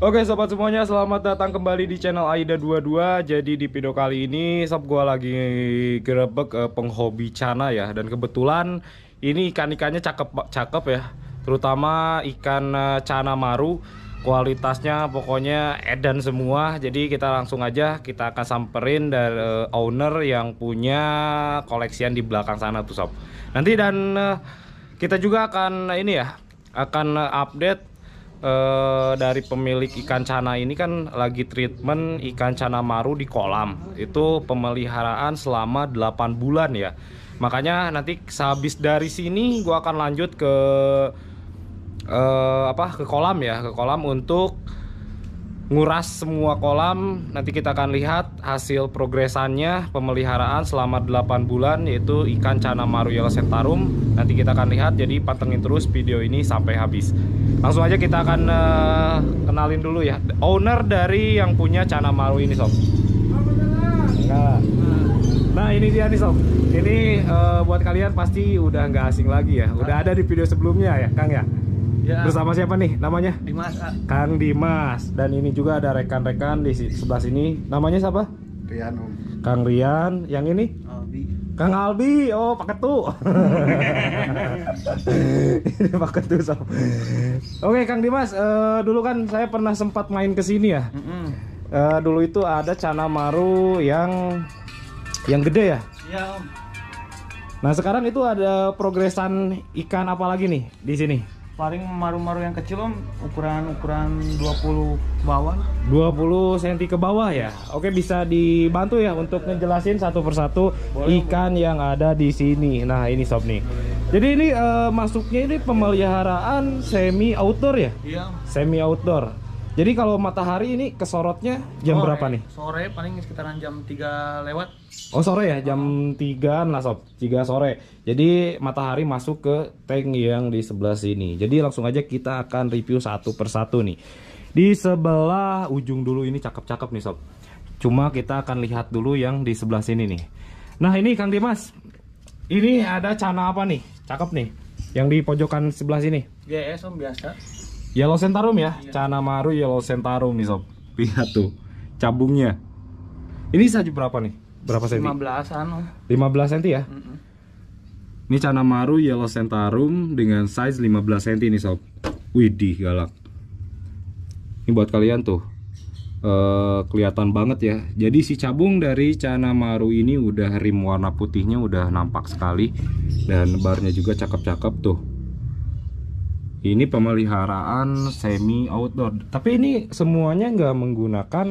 Oke sobat semuanya selamat datang kembali di channel Aida 22 Jadi di video kali ini sob gua lagi gerebek uh, penghobi cana ya. Dan kebetulan ini ikan-ikannya cakep cakep ya. Terutama ikan uh, cana maru. Kualitasnya pokoknya edan semua. Jadi kita langsung aja kita akan samperin dari uh, owner yang punya koleksian di belakang sana tuh sob Nanti dan uh, kita juga akan ini ya Akan uh, update eh, dari pemilik ikan cana ini kan lagi treatment ikan cana maru di kolam. Itu pemeliharaan selama 8 bulan ya. Makanya nanti sehabis dari sini gua akan lanjut ke eh, apa ke kolam ya. Ke kolam untuk nguras semua kolam nanti kita akan lihat hasil progresannya pemeliharaan selama 8 bulan yaitu ikan cana maru yellow centarum nanti kita akan lihat jadi pantengin terus video ini sampai habis. Langsung aja kita akan uh, kenalin dulu ya. Owner dari yang punya cana maru ini sob. Enggak nah ini dia nih sob. Ini uh, buat kalian pasti udah nggak asing lagi ya. Udah ada di video sebelumnya ya Kang ya Ya. Bersama siapa nih namanya? Dimas ah. Kang Dimas dan ini juga ada rekan-rekan di sebelah sini. Namanya siapa? Rian Om. Kang Rian. Yang ini? Albi. Kang Albi. Oh, Pak Ketu. ini Pak Ketu. sob. Oke, Kang Dimas, eh, dulu kan saya pernah sempat main ke sini ya. Eh, dulu itu ada cana maru yang yang gede ya. Ya om. Nah, sekarang itu ada progresan ikan apa lagi nih di sini? Paling maru-maru yang kecil om ukuran ukuran 20 bawah. lah. 20 cm ke bawah ya. Oke, bisa dibantu ya untuk ngejelasin satu persatu Boleh, ikan yang ada di sini. Nah, ini sob nih. Jadi ini eh, masuknya ini pemeliharaan semi outdoor ya? Iya. Semi outdoor. Jadi kalau matahari ini kesorotnya jam Sore. berapa nih? Sore paling sekitaran jam 3 lewat. Oh, sore ya, jam 3 lah sob. 3 sore. Jadi matahari masuk ke tank yang di sebelah sini. Jadi langsung aja kita akan review satu persatu nih. Di sebelah ujung dulu ini cakep-cakep nih sob. Cuma kita akan lihat dulu yang di sebelah sini nih. Nah ini Kang Dimas, ini ada cana apa nih? Cakep nih. Yang di pojokan sebelah sini. GS om biasa. Yellow Centarum ya, Iya. cana maru Yellow Centarum nih sob. Lihat tuh, cabungnya. Ini saja berapa nih? Berapa senti? 15-an om. 15 cm ya? Mm-mm. Ini cana maru Yellow Centarum dengan size 15 cm nih sob. Widih galak. Ini buat kalian tuh. eh kelihatan banget ya. Jadi si cabung dari cana maru ini udah rim warna putihnya udah nampak sekali dan barnya juga cakep-cakep tuh. Ini pemeliharaan semi outdoor. Tapi ini semuanya nggak menggunakan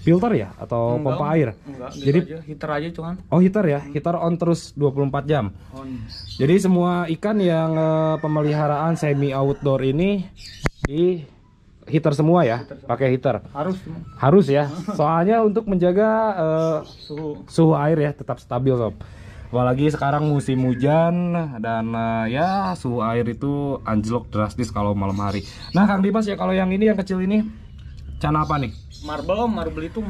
filter ya atau Enggak, pompa Om. air. Enggak, gitu Jadi aja. heater aja cuman. Oh heater ya, heater on terus 24 jam. On. Jadi semua ikan yang eh, pemeliharaan semi outdoor ini di heater semua ya, pakai heater. Harus. Harus ya, soalnya untuk menjaga eh, suhu. suhu air ya tetap stabil sob. Apalagi sekarang musim hujan dan eh, ya suhu air itu anjlok drastis kalau malam hari. Nah Kang Dimas ya kalau yang ini yang kecil ini cana apa nih? Marble marble itu.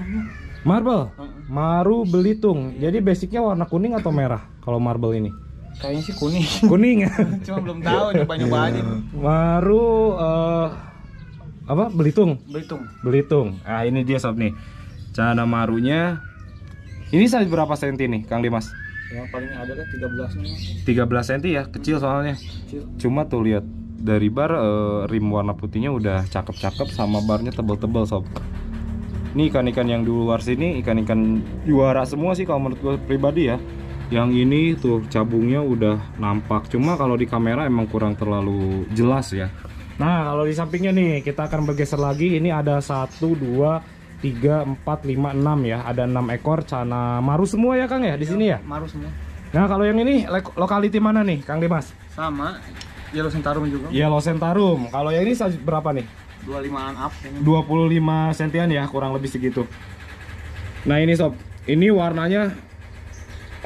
Marble, maru belitung. Jadi basicnya warna kuning atau merah kalau marble ini? Kayaknya sih kuning. Kuning. Cuma belum tahu nyoba-nyoba aja. Maru eh, apa? Belitung. Belitung. Belitung. Nah, ini dia sob nih. Cana marunya. Ini size berapa senti nih, Kang Dimas? Ya paling ada kan 13 nya. 13 senti ya, kecil soalnya. Kecil. Cuma tuh lihat dari bar eh, rim warna putihnya udah cakep-cakep sama barnya tebel-tebel sob. Ini ikan-ikan yang di luar sini ikan-ikan juara semua sih kalau menurut gue pribadi ya. Yang ini tuh cabungnya udah nampak. Cuma kalau di kamera emang kurang terlalu jelas ya. Nah kalau di sampingnya nih kita akan bergeser lagi. Ini ada satu, dua, tiga, empat, lima, enam ya. Ada enam ekor cana maru semua ya Kang ya di sini ya. Maru semua. Nah kalau yang ini lo- lokality mana nih Kang Dimas? Sama. Yellow Centarum juga. Yellow Centarum. Kalau yang ini berapa nih? 25-an up kayaknya. 25 sentian ya, kurang lebih segitu. Nah, ini sob. Ini warnanya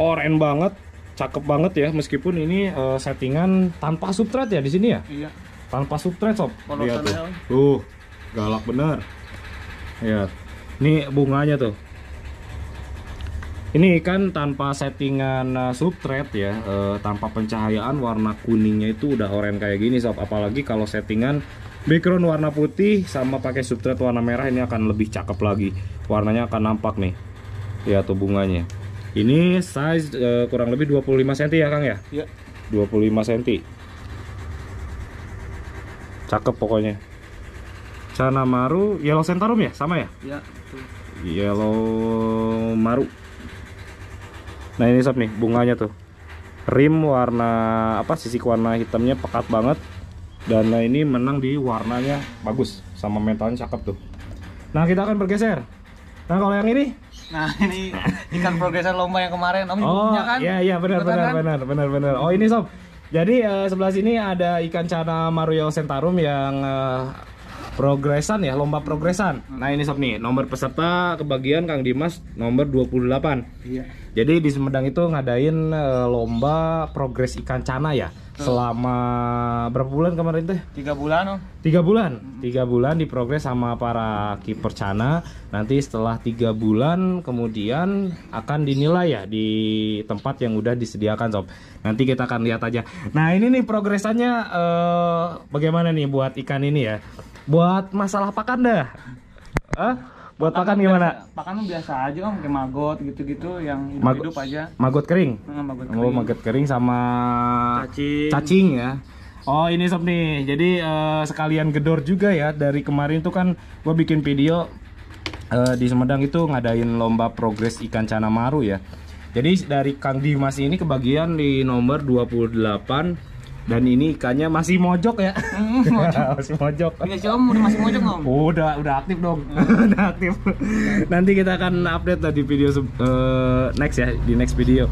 oranye banget, cakep banget ya meskipun ini eh, settingan tanpa substrate ya di sini ya. Iya. Tanpa substrate sob. Lihat tuh. Tuh, galak bener. Ya. Ini bunganya tuh. Ini kan tanpa settingan uh, substrate ya, eh, tanpa pencahayaan warna kuningnya itu udah oranye kayak gini sob. Apalagi kalau settingan background warna putih sama pakai substrate warna merah ini akan lebih cakep lagi warnanya akan nampak nih ya tuh bunganya ini size eh, kurang lebih 25 cm ya Kang ya Iya. 25 cm cakep pokoknya Cana Maru Yellow Centarum ya sama ya Iya. betul. Yellow Maru nah ini sob nih bunganya tuh rim warna apa sisik warna hitamnya pekat banget dan nah, ini menang di warnanya bagus sama mentalnya cakep tuh nah kita akan bergeser nah kalau yang ini Nah ini ikan progresan lomba yang kemarin Om Oh, punya kan? iya iya benar benar kan? benar benar benar. Oh, ini sob. Jadi eh, sebelah sini ada ikan cana Maruyo Centarum yang eh, progresan ya, lomba progresan. Nah, ini sob nih, nomor peserta kebagian Kang Dimas nomor 28. Iya. Jadi di Sumedang itu ngadain eh, lomba progres ikan cana ya. Selama berapa bulan kemarin teh? Tiga bulan Om. Tiga bulan, tiga bulan diprogres sama para kiper Cana. Nanti setelah tiga bulan kemudian akan dinilai ya di tempat yang udah disediakan sob. Nanti kita akan lihat aja. Nah ini nih progresannya eh, bagaimana nih buat ikan ini ya? Buat masalah pakan dah. Hah? Buat pakan gimana? Biasa, pakan biasa aja Om, kayak maggot gitu-gitu yang Mag- hidup-hidup aja. Maggot kering. Nah, maggot Oh, kering. maggot kering sama Cacing. cacing ya. Oh ini sob nih, jadi eh, sekalian gedor juga ya dari kemarin tuh kan gue bikin video eh, di Sumedang itu ngadain lomba progres ikan cana maru ya. Jadi dari Kang Dimas ini kebagian di nomor 28 dan ini ikannya masih mojok ya. Masih mojok. Iya Om, udah masih mojok Om. Udah, udah aktif dong. udah aktif. Nanti kita akan update lah di video eh, next ya, di next video.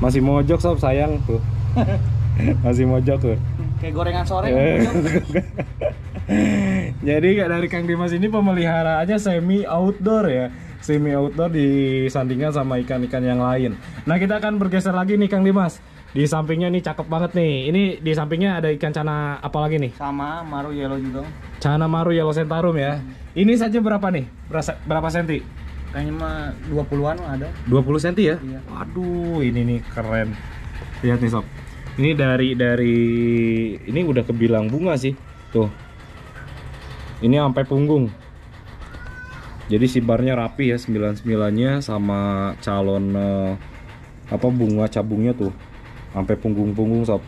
Masih mojok sob sayang tuh. Masih mojok tuh. Kayak gorengan sore Eh. Jadi kayak dari Kang Dimas ini pemeliharaannya semi outdoor ya. Semi outdoor disandingkan sama ikan-ikan yang lain. Nah, kita akan bergeser lagi nih Kang Dimas. Di sampingnya nih cakep banget nih. Ini di sampingnya ada ikan cana apa lagi nih? Sama maru yellow juga. Cana Maru Yellow Centarum ya. Ini saja berapa nih? Berasa, berapa senti? Kayaknya mah 20-an mah ada. 20 senti ya? Iya. Waduh, ini nih keren. Lihat nih sob. Ini dari dari ini udah kebilang bunga sih. Tuh. Ini sampai punggung. Jadi sibarnya rapi ya 99-nya sama calon eh, apa bunga cabungnya tuh. Sampai punggung-punggung sob.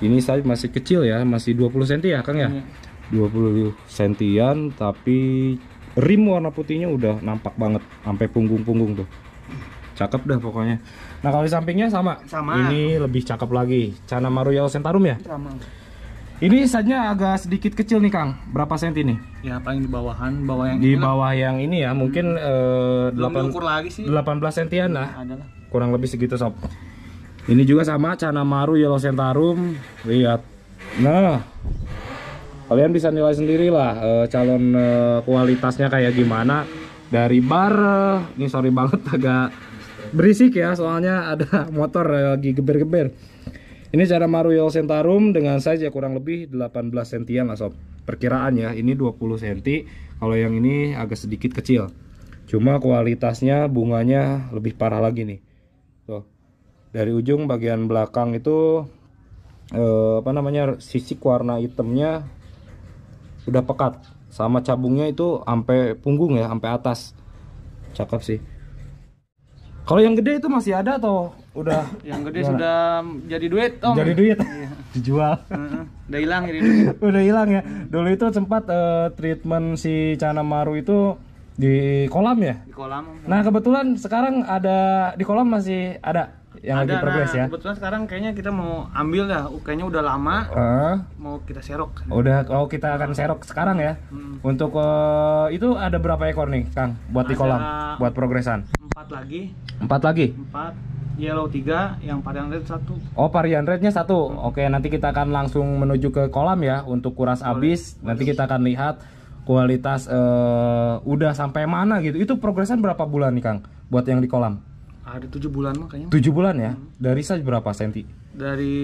Ini saya masih kecil ya, masih 20 cm ya, Kang ya? Iya. 20 sentian tapi rim warna putihnya udah nampak banget sampai punggung-punggung tuh. Cakep dah pokoknya. Nah, kalau di sampingnya sama. Sama. Ini lebih cakep lagi. Cana Maru Yellow Centarum ya? Sama. Ini saja agak sedikit kecil nih, Kang. Berapa senti nih? Ya paling di bawahan, bawah yang Di ini bawah yang ini ya, mungkin eh, belum 8 diukur lagi sih. 18 sentian lah. Kurang lebih segitu, sob. Ini juga sama Cana Maru Yellow Centarum. Lihat. Nah, kalian bisa nilai sendiri lah eh, calon eh, kualitasnya kayak gimana dari bar eh, ini sorry banget agak berisik ya soalnya ada motor lagi geber-geber ini cara Maru Yellow Centarum dengan size ya kurang lebih 18 sentian lah sob perkiraan ya ini 20 cm kalau yang ini agak sedikit kecil cuma kualitasnya bunganya lebih parah lagi nih dari ujung bagian belakang itu eh, apa namanya sisik warna hitamnya udah pekat sama cabungnya itu sampai punggung ya sampai atas cakep sih kalau yang gede itu masih ada atau udah Yang gede sudah jadi duit Om. jadi duit Iya. dijual. Udah hilang jadi duit. udah hilang ya dulu itu sempat eh, treatment si Cana Maru itu di kolam ya Di kolam. nah kebetulan sekarang ada di kolam masih ada yang lagi Ada, progres nah, ya Kebetulan sekarang kayaknya kita mau ambil dah. Kayaknya udah lama Ah, mau kita serok. udah oh kita akan serok sekarang ya Hmm. untuk eh, itu ada berapa ekor nih Kang buat di Ada- kolam buat progresan Empat lagi, empat lagi empat yellow tiga, yang varian red satu. Oh varian rednya satu. Oke nanti kita akan langsung menuju ke kolam ya untuk kuras abis. Nanti kita akan lihat kualitas eh, udah sampai mana gitu. Itu progresan berapa bulan nih Kang? Buat yang di kolam? Ada tujuh bulan mah kayaknya. 7 bulan ya. Dari size berapa senti? Dari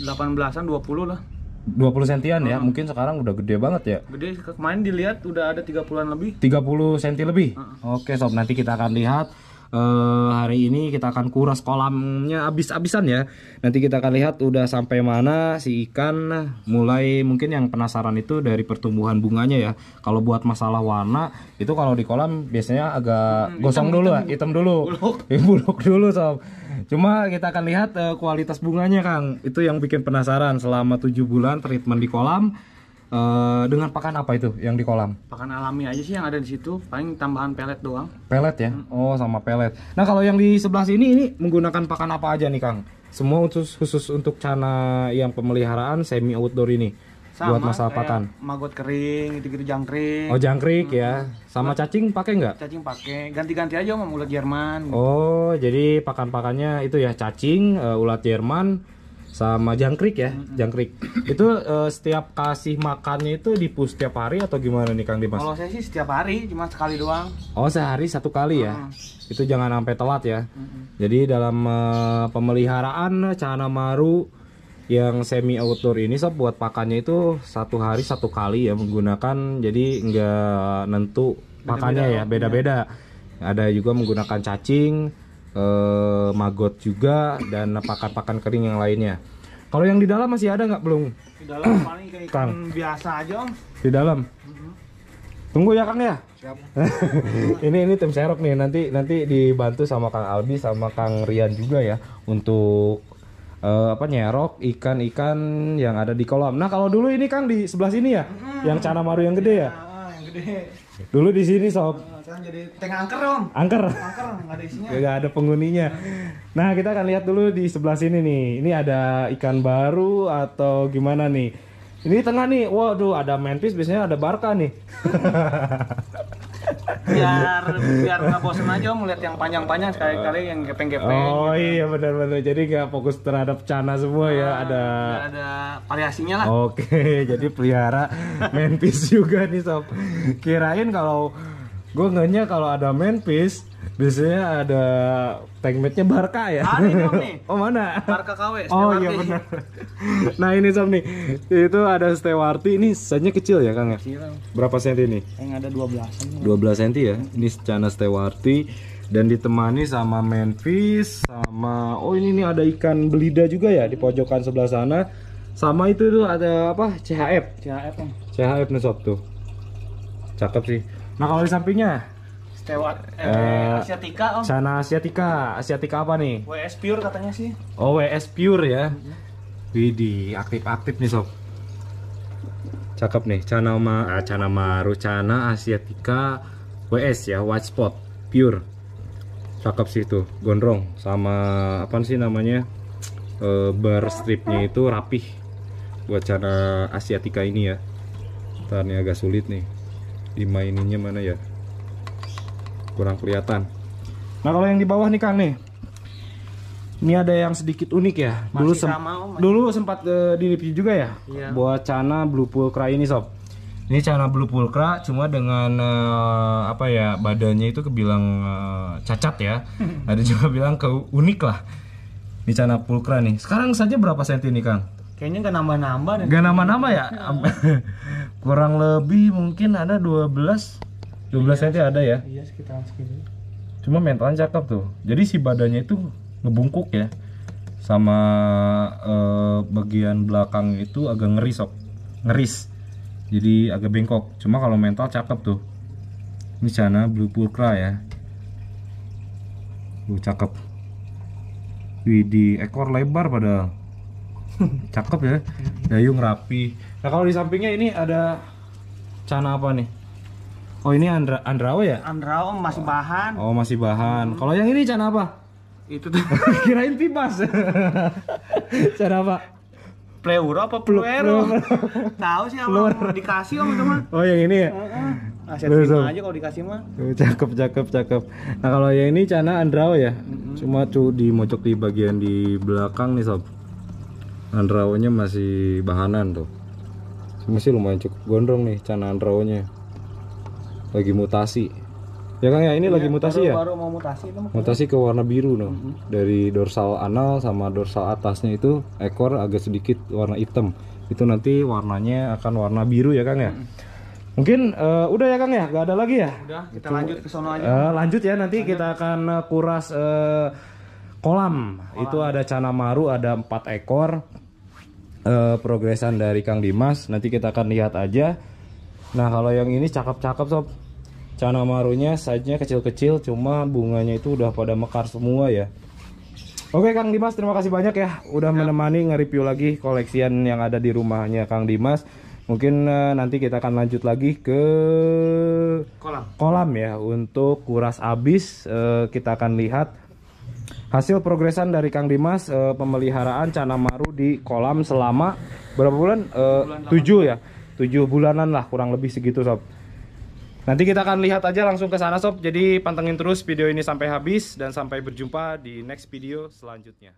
18-an 20 lah. 20 sentian ya. Mungkin sekarang udah gede banget ya. Gede kemarin dilihat udah ada 30-an lebih. 30 senti lebih. Oke sob, nanti kita akan lihat eh, hari ini kita akan kuras kolamnya abis-abisan ya. Nanti kita akan lihat udah sampai mana si ikan. Mulai mungkin yang penasaran itu dari pertumbuhan bunganya ya. Kalau buat masalah warna itu kalau di kolam biasanya agak gosong dulu ya, hitam dulu. Ya, buluk dulu sob. Cuma kita akan lihat eh, kualitas bunganya Kang. Itu yang bikin penasaran selama tujuh bulan treatment di kolam. Eh, dengan pakan apa itu yang di kolam? Pakan alami aja sih yang ada di situ, paling tambahan pelet doang. Pelet ya? Oh, sama pelet. Nah, kalau yang di sebelah sini ini menggunakan pakan apa aja nih, Kang? Semua khusus khusus untuk cana yang pemeliharaan semi outdoor ini. buat masalah pakan. Magot kering, gitu-gitu jangkrik. Oh, jangkrik ya. Sama cacing pakai nggak? Cacing pakai, ganti-ganti aja sama ulat Jerman. Oh, jadi pakan-pakannya itu ya cacing, eh, ulat Jerman, sama jangkrik ya, jangkrik. Itu eh, setiap kasih makannya itu dipus setiap hari atau gimana nih, Kang Dimas? Kalau saya sih setiap hari, cuma sekali doang. Oh, sehari satu kali ya. Itu jangan sampai telat ya. Jadi dalam eh, pemeliharaan cana maru yang semi outdoor ini sob buat pakannya itu satu hari satu kali ya menggunakan jadi nggak nentu pakannya ya beda-beda. Ada juga menggunakan cacing, eh, maggot juga dan pakan-pakan kering yang lainnya. Kalau yang di dalam masih ada nggak belum? Di dalam paling kayak ikan Kang. biasa aja om. Di dalam. Tunggu ya Kang ya. ini ini tim serok nih nanti nanti dibantu sama Kang Albi sama Kang Rian juga ya untuk eh, apa nyerok ikan-ikan yang ada di kolam. Nah kalau dulu ini Kang di sebelah sini ya, yang cana maru yang gede ya. Ah, yang gede. Dulu di sini sob Ah, Sekarang jadi tengah angker om. angker. Angker nggak ada isinya. Gak ada penghuninya. Nah kita akan lihat dulu di sebelah sini nih. Ini ada ikan baru atau gimana nih? Ini tengah nih, waduh ada mantis biasanya ada barca nih. Biar biar nggak bosan aja om lihat yang panjang-panjang sekali-kali yang gepeng-gepeng. Oh iya benar-benar. Jadi nggak fokus terhadap cana semua ya. Ada. Biar ada variasinya lah. Oke, jadi pelihara mantis juga nih sob. Kirain kalau gue ngenya kalau ada mantis biasanya ada tankmate-nya Barca ya. Ada ini, Om, nih. Oh mana? Barca KW. Oh iya benar. Nah ini sob nih, itu ada stewarti. Ini saja kecil ya Kang ya? Kecil. Berapa senti nih? Yang ada 12-an. 12 cm ya. Ini cana stewarti dan ditemani sama manfish sama oh ini nih ada ikan belida juga ya di pojokan sebelah sana. Sama itu tuh ada apa? CHF. CHF om. CHF nih sob tuh. Cakep sih. Nah, kalau di sampingnya Stewart eh, Eh, Asiatica om. Cana Asiatica. Asiatica apa nih? WS Pure katanya sih. Oh, WS Pure ya. Widih, aktif-aktif nih sob. Cakep nih, Cana ma ah, Cana Maru, Cana Asiatica WS ya, white spot, pure. Cakep sih itu, gondrong sama apa sih namanya? Eh, bar stripnya itu rapih buat Cana Asiatica ini ya. Ntar nih agak sulit nih. Dimaininnya mana ya? Kurang kelihatan. Nah, kalau yang di bawah nih Kang nih. Ini ada yang sedikit unik ya. Masih dulu sem- sama, Om. dulu sempat eh, di review juga ya. Iya. Buat cana blue pulcra ini sob. Ini cana blue pulcra cuma dengan eh, apa ya badannya itu kebilang eh, cacat ya. ada juga bilang ke unik lah. Ini cana pulcra nih. Sekarang saja berapa senti nih Kang? Kayaknya nggak nambah-nambah dan Gak nama-nama ya? Kurang lebih mungkin ada 12 12 cm ada ya. Iya sekitar segitu. Cuma mentalnya cakep tuh. Jadi si badannya itu ngebungkuk ya. Sama eh, bagian belakang itu agak ngeris sok. Ngeris. Jadi agak bengkok. Cuma kalau mental cakep tuh. Ini cana blue pulcra ya. Lu cakep. Wih di ekor lebar padahal. cakep ya. Dayung rapi. Nah kalau di sampingnya ini ada cana apa nih? Oh ini Andra Andrawa ya? Andra om masih bahan. Oh masih bahan. Kalau yang ini cana apa? Itu tuh Kirain pipas. cana apa? Pleuro apa Pluero? Tahu sih apa dikasih om itu mah. Oh yang ini ya? Aset Betul. terima aja kalau dikasih mah. Cakep cakep cakep. Nah kalau yang ini cana Andrawa ya? Cuma tuh di mojok di bagian di belakang nih sob. Andrawanya masih bahanan tuh. Masih lumayan cukup gondrong nih cana Andrawanya. Lagi mutasi. Ya Kang ya ini lagi mutasi ya? Baru mau mutasi itu mutasi ke warna biru no dari dorsal anal sama dorsal atasnya itu ekor agak sedikit warna hitam itu nanti warnanya akan warna biru ya kang ya Mungkin eh, udah ya Kang ya, nggak ada lagi ya? Udah, kita lanjut ke sono aja. Eh, lanjut ya nanti kita akan eh, kuras eh, kolam. Itu ada cana maru ada empat ekor. Eh, progresan dari Kang Dimas. Nanti kita akan lihat aja. Nah kalau yang ini cakep-cakep sob. Cana marunya size-nya kecil-kecil, cuma bunganya itu udah pada mekar semua ya. Oke Kang Dimas, terima kasih banyak ya udah menemani nge-review lagi koleksian yang ada di rumahnya Kang Dimas. Mungkin eh, nanti kita akan lanjut lagi ke Kolam. kolam ya untuk kuras abis eh, kita akan lihat hasil progresan dari Kang Dimas eh, pemeliharaan cana maru di kolam selama berapa bulan? Eh, tujuh ya, tujuh bulanan lah kurang lebih segitu sob. Nanti kita akan lihat aja langsung ke sana sob. Jadi pantengin terus video ini sampai habis dan sampai berjumpa di next video selanjutnya.